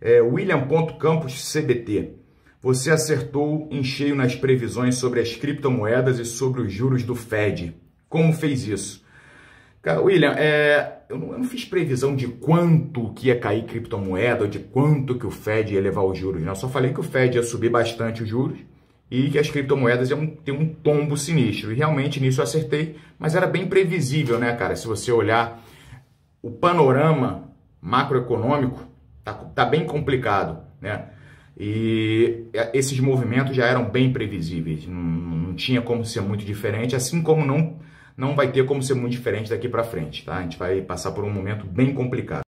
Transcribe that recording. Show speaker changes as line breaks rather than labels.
É, William Campos CBT. Você acertou em cheio nas previsões sobre as criptomoedas e sobre os juros do Fed. Como fez isso? Cara, William, é, eu, não, eu, não, fiz previsão de quanto que ia cair criptomoeda ou de quanto que o Fed ia levar os juros. Não. Eu só falei que o Fed ia subir bastante os juros e que as criptomoedas iam ter um tombo sinistro. E realmente nisso eu acertei, mas era bem previsível, né, cara? Se você olhar o panorama macroeconômico, tá, tá bem complicado, né? E esses movimentos já eram bem previsíveis, não, não tinha como ser muito diferente, assim como não, não vai ter como ser muito diferente daqui para frente, tá? A gente vai passar por um momento bem complicado.